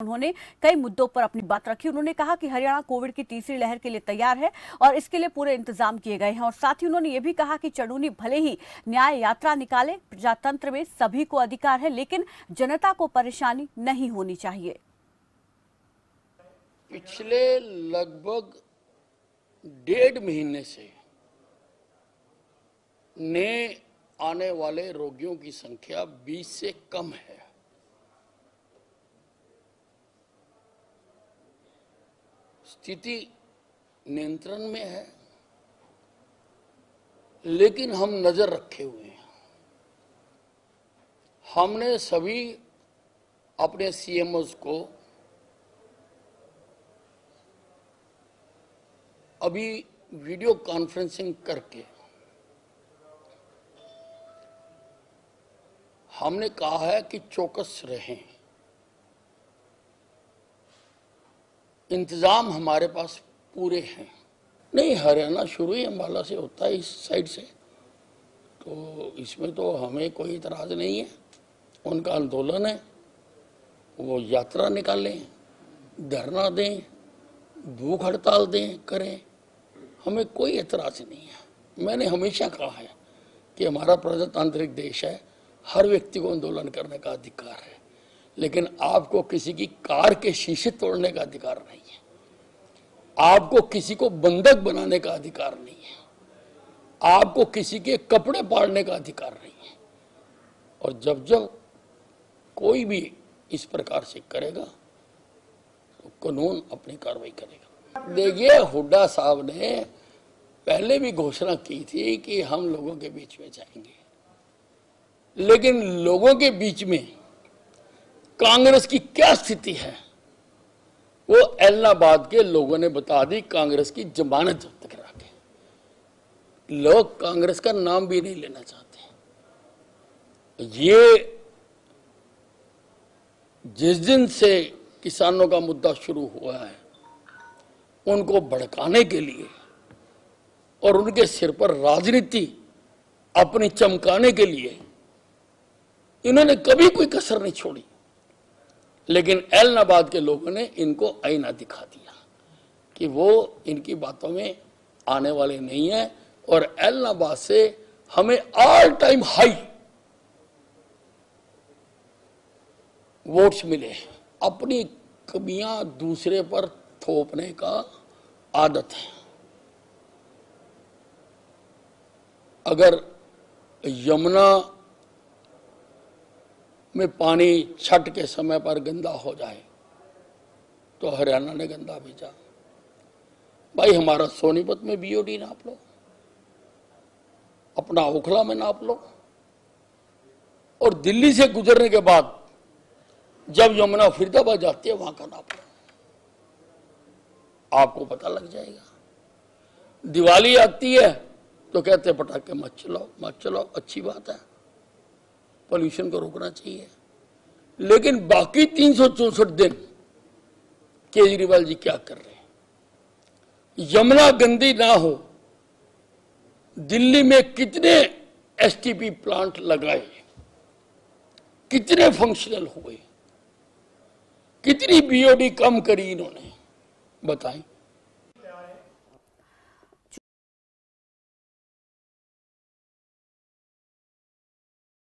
उन्होंने कई मुद्दों पर अपनी बात रखी। उन्होंने कहा कि हरियाणा कोविड की तीसरी लहर के लिए तैयार है और इसके लिए पूरे इंतज़ाम किए गए हैं। और साथ ही उन्होंने ये भी कहा कि चढ़ूनी भले ही न्याय यात्रा निकाले, प्रजातंत्र में सभी को अधिकार है, लेकिन जनता को परेशानी नहीं होनी चाहिए। पिछले लगभग डेढ़ महीने से नए आने वाले रोगियों की संख्या 20 से कम है। स्थिति नियंत्रण में है, लेकिन हम नज़र रखे हुए हैं। हमने सभी अपने सीएमओस को अभी वीडियो कॉन्फ्रेंसिंग करके हमने कहा है कि चौकस रहें। इंतज़ाम हमारे पास पूरे हैं। नहीं, हरियाणा शुरू ही अम्बाला से होता है, इस साइड से। तो इसमें तो हमें कोई इतराज नहीं है। उनका आंदोलन है। वो यात्रा निकालें, धरना दें, भूख हड़ताल दें, करें। हमें कोई एतराज़ नहीं है। मैंने हमेशा कहा है कि हमारा प्रजातांत्रिक देश है। हर व्यक्ति को आंदोलन करने का अधिकार है। लेकिन आपको किसी की कार के शीशे तोड़ने का अधिकार नहीं है। आपको किसी को बंधक बनाने का अधिकार नहीं है। आपको किसी के कपड़े पाड़ने का अधिकार नहीं है। और जब जब कोई भी इस प्रकार से करेगा तो कानून अपनी कार्रवाई करेगा। देखिए, हुड्डा साहब ने पहले भी घोषणा की थी कि हम लोगों के बीच में जाएँगे। लेकिन लोगों के बीच में कांग्रेस की क्या स्थिति है? वो एलनाबाद के लोगों ने बता दी, कांग्रेस की जमानत जब्त करा के। लोग कांग्रेस का नाम भी नहीं लेना चाहते। ये जिस दिन से किसानों का मुद्दा शुरू हुआ है, उनको भड़काने के लिए और उनके सिर पर राजनीति अपनी चमकाने के लिए, इन्होंने कभी कोई कसर नहीं छोड़ी। लेकिन एलनाबाद के लोगों ने इनको आईना दिखा दिया कि वो इनकी बातों में आने वाले नहीं है और एलनाबाद से हमें ऑल टाइम हाई वोट्स मिले अपनी कमियाँ दूसरे पर थोपने का आदत है। अगर यमुना में पानी छठ के समय पर गंदा हो जाए तो हरियाणा ने गंदा भेजा। भाई, हमारा सोनीपत में बीओडी नाप लो, अपना ओखला में नाप लो, और दिल्ली से गुजरने के बाद जब यमुना फरीदाबाद जाती है, वहाँ का नाप लो। आपको पता लग जाएगा। दिवाली आती है तो कहते पटाखे मत चलाओ मत चलाओ, अच्छी बात है। पॉल्यूशन को रोकना चाहिए। लेकिन बाकी तीन दिन केजरीवाल जी क्या कर रहे हैं? यमुना गंदी ना हो। दिल्ली में कितने एसटीपी प्लांट लगाए कितने फंक्शनल हुए कितनी बीओडी कम करी इन्होंने? बताएँ।